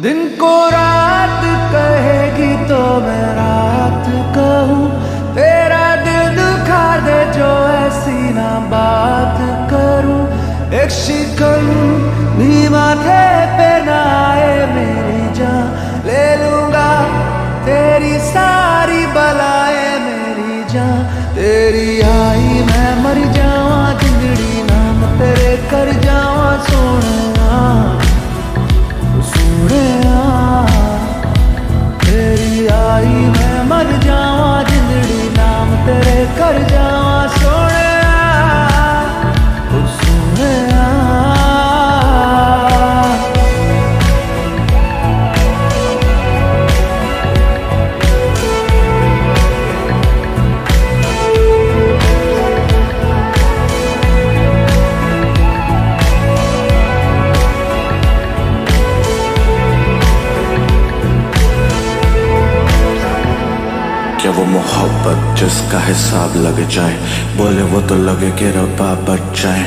दिन को रात कहेगी तो मैं रात कहूँ। तेरा दिल दुखा दे जो ऐसी ना बात करूँ। एक शिकन मोहब्बत जिसका हिसाब लग जाए, बोले वो तो लगे कि रब्बा बच जाए।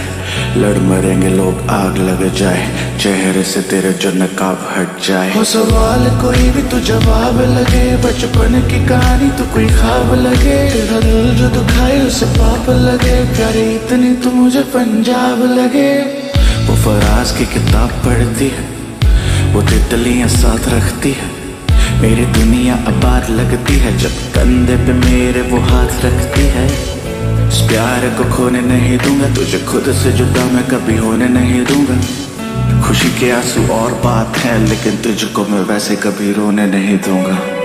लड़ मरेंगे लोग, आग लग जाए, चेहरे से तेरे जो नकाब हट जाए। हो सवाल कोई भी तो जवाब लगे, बचपन की कहानी तो कोई ख्वाब लगे। दिल जो दुखाए, उसे पाप लगे। प्यारी, इतनी तो मुझे पंजाब लगे। वो फराज की किताब पढ़ती है, वो तितलियाँ साथ रखती है। मेरी दुनिया अपार लगती है, जब कंधे पे मेरे वो हाथ रखती है। इस प्यार को खोने नहीं दूँगा, तुझे खुद से जुदा मैं कभी होने नहीं दूँगा। खुशी के आँसू और बात है, लेकिन तुझको मैं वैसे कभी रोने नहीं दूँगा।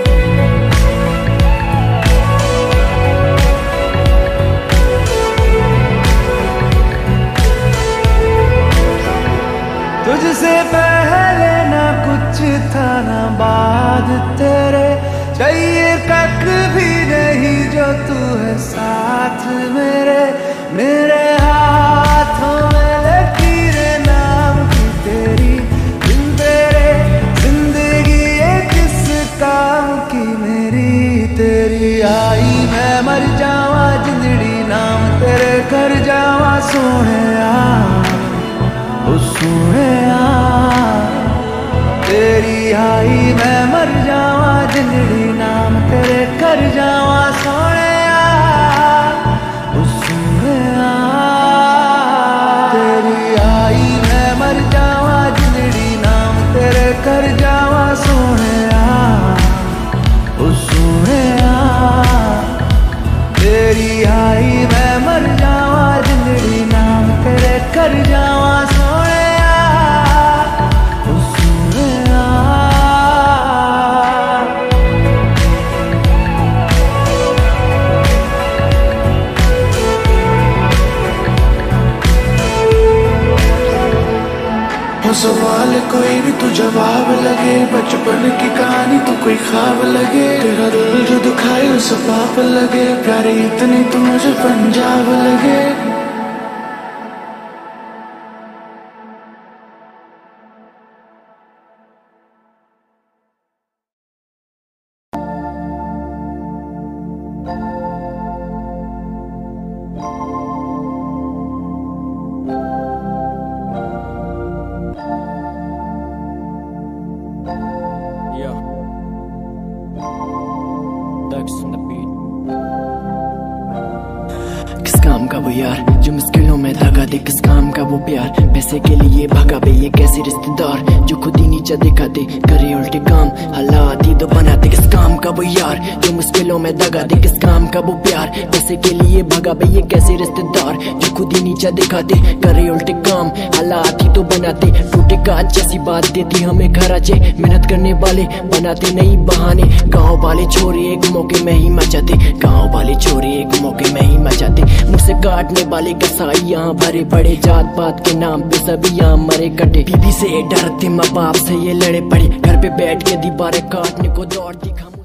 साथ मेरे मेरे हाथों में लकीरें नाम की तेरी तेरे, ज़िंदगी किस काम की मेरी? तेरी आई मैं मर जावा जिंदड़ी नाम तेरे कर जावा सोने सोने तेरी आई मैं मर जावा तेरी आई, मैं मर जावा जिंदड़ी नाम तेरे कर जावा सोने सवाल कोई भी तू जवाब लगे, बचपन की कहानी तो कोई ख्वाब लगे, तेरा दिल जो उसे पाप लगे प्यारी इतनी तो मुझे पंजाब लगे। Ducks on the beat. किस काम का वो यार दगा दे किस काम का वो प्यार। पैसे के लिए भागा बे ये कैसे रिश्तेदार? जो खुद ही नीचे दिखाते करे उल्टे काम। हालात ही तो बनाते किस काम का वो यार। जो मुश्किलों में दगा दे किस काम का वो प्यार। पैसे के लिए भागा बे ये कैसे रिश्तेदार? जो खुद ही नीचे दिखाते करे उल्टे काम। हालात ही तो बनाते, टूटे का जैसी बात देती हमें घर आचे मेहनत करने वाले बनाते नहीं बहाने। गाँव वाले छोरे एक मौके में ही मचाते गाँव वाले छोरे एक मौके में ही मचाते मुझसे काटने वाले कसाई यहाँ भरे पड़े जात पात के नाम पे सभी यहाँ मरे कटे। बीबी से डरते माँ बाप से ये लड़े पड़े। घर पे बैठ के दीवारें काटने को दौड़ती दिखा